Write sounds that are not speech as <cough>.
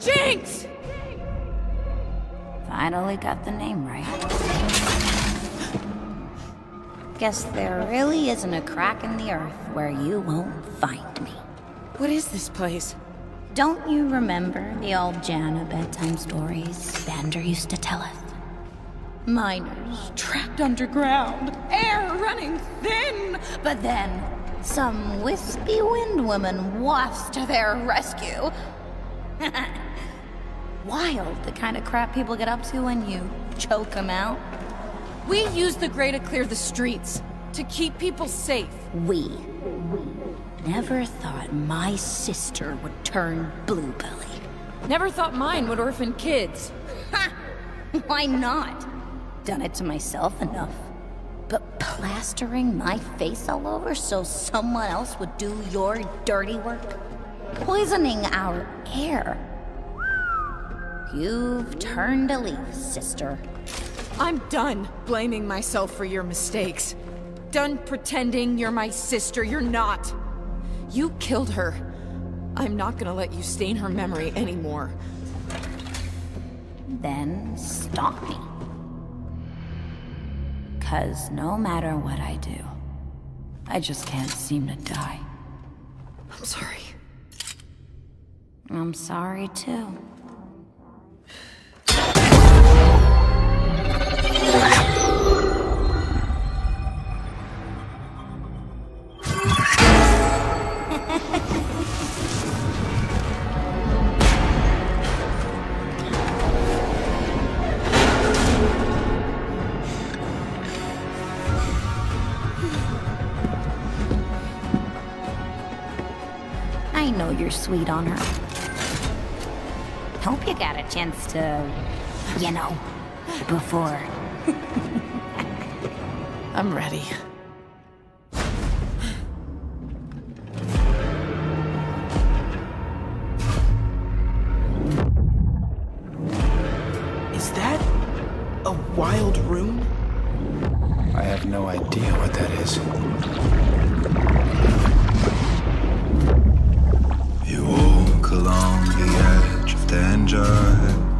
Jinx! Finally got the name right. Guess there really isn't a crack in the earth where you won't find me. What is this place? Don't you remember the old Janna bedtime stories Vander used to tell us? Miners trapped underground, air running thin, but then some wispy wind woman wafts to their rescue. <laughs> Wild, the kind of crap people get up to when you choke them out. We use the Grey to clear the streets, to keep people safe. We. Never thought my sister would turn bluebelly. Never thought mine would orphan kids. Ha! Why not? Done it to myself enough. But plastering my face all over so someone else would do your dirty work? Poisoning our air. You've turned a leaf, sister. I'm done blaming myself for your mistakes. Done pretending you're my sister. You're not. You killed her. I'm not gonna let you stain her memory anymore. Then stop me. Cause no matter what I do, I just can't seem to die. I'm sorry. I'm sorry too. <laughs> I know you're sweet on her. I hope you got a chance to, you know, before. <laughs> I'm ready. Is that a wild rune? I have no idea what that is. You walk